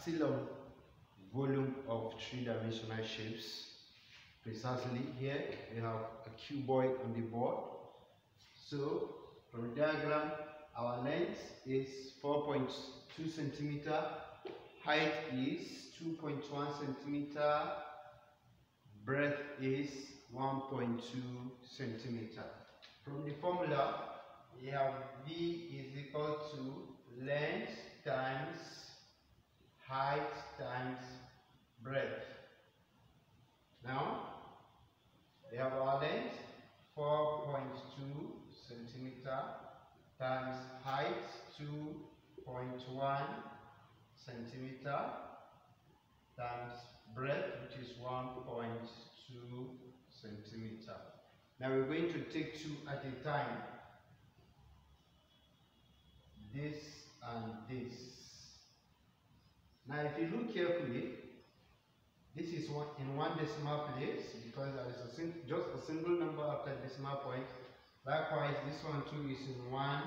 Still on volume of three-dimensional shapes. Precisely here we have a cuboid on the board. So from the diagram, our length is 4.2 centimeter, height is 2.1 centimeter, breadth is 1.2 centimeter. From the formula, we have V is equal to length times height times breadth. Now, we have our length 4.2 centimeter times height 2.1 centimeter times breadth which is 1.2 centimeter. Now we're going to take two at a time. This and this. Now if you look carefully, this is one in one decimal place because there is a just a single number after decimal point. Likewise, this one too is in one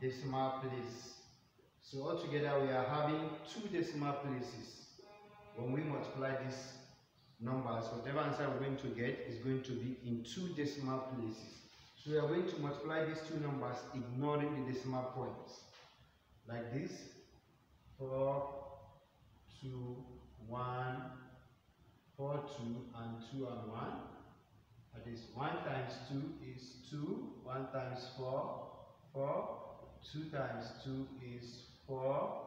decimal place. So altogether we are having two decimal places. When we multiply these numbers, whatever answer we're going to get is going to be in two decimal places. So we are going to multiply these two numbers ignoring the decimal points. Like this, 4, 2, 1, 4, 2, and 2 and 1. That is 1 times 2 is 2, 1 times 4, 4, 2 times 2 is 4,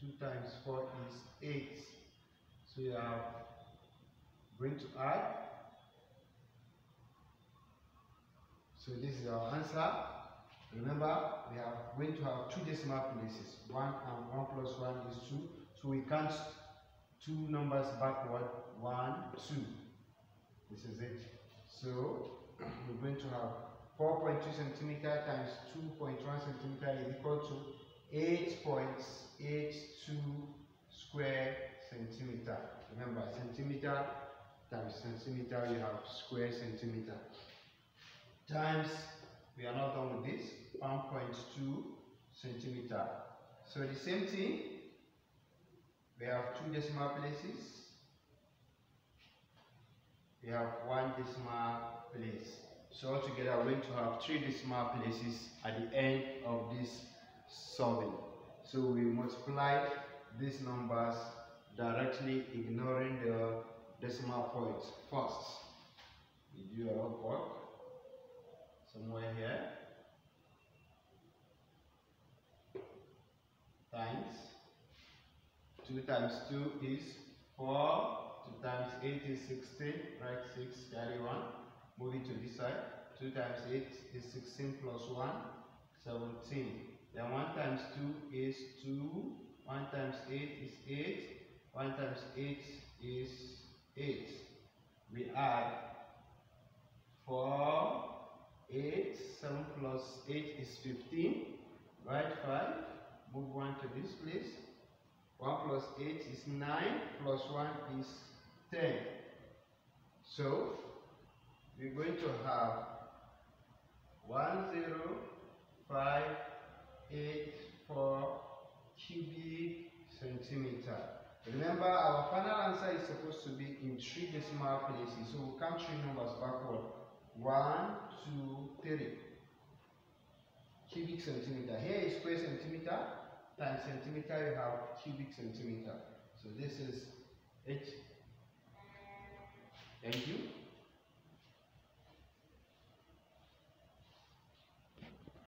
2 times 4 is 8. So you are going to add. So this is our answer. Remember, we are going to have two decimal places. 1 and 1 plus 1 is 2. So we count two numbers backward. 1, 2. This is it. So we're going to have 4.2 centimeter times 2.1 centimeter is equal to 8.82 square centimeter. Remember, centimeter times centimeter, you have square centimeter. Times, we are not done with this, 1.2 centimeter. So the same thing, we have two decimal places. We have one decimal place. So altogether, we're going to have three decimal places at the end of this solving. So we multiply these numbers directly ignoring the decimal points first. We do our work somewhere here. Times 2 times 2 is 4, 2 times 8 is 16, right 6, carry 1. Move it to this side. 2 times 8 is 16 plus 1, 17. Then 1 times 2 is 2, 1 times 8 is 8, 1 times 8 is 8. We add 4, 8, 7 plus 8 is 15. right 5. Move 1 to this place. 1 plus 8 is 9, plus 1 is 10. So, we're going to have 1, 0, 5, 8, 4 cubic centimeter. Remember, our final answer is supposed to be in three decimal places. So we'll count three numbers backward. One, two, three. Cubic centimeter. Here is square centimeter 10 centimeter, you have cubic centimeter. So this is it. Thank you.